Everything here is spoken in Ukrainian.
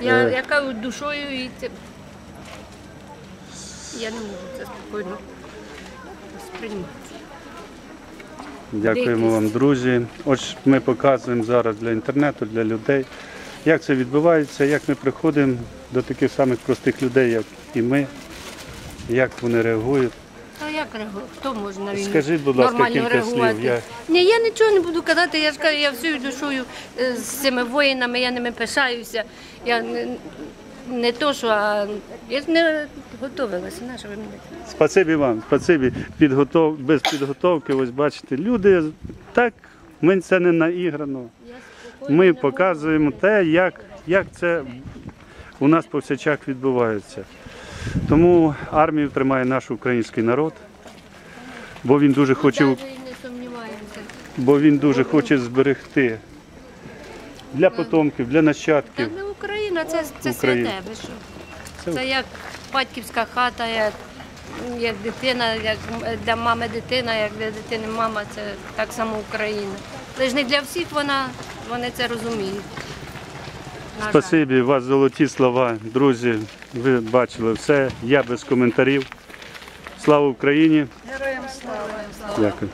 Я, Е. я кажу душою і це. Я не можу це спокійно сприймати. Дякуємо вам, друзі. Ось ми показуємо зараз для інтернету, для людей, як це відбувається, як ми приходимо до таких самих простих людей, як і ми, як вони реагують. Як реагувати? Хто може на війну Скажіть, будь ласка, нормально кілька реагувати? слів. Я- Ні, я нічого не буду казати. Я ж кажу, я всією душою е, з цими воїнами, я ними пишаюся. Я не, не то, що а я ж не готувалася. На що ви мені? Спасибі вам, спасибі. Підготов... Без підготовки, ось бачите, люди так, ми це не наіграно. Ми показуємо те, як, як це у нас по всячах відбувається. Тому армію тримає наш український народ, бо він дуже хоче, бо він дуже хоче зберегти для потомків, для Та нащадків. не Україна, це, це Україна. святе. Ви що? Це- Це як батьківська хата, як, як дитина, як для мами дитина, як для дитини мама, це так само Україна. Ж не для всіх вона, вони це розуміють. Спасибі, у вас золоті слова, друзі. Ви бачили все. Я без коментарів. Слава Україні! Дякую.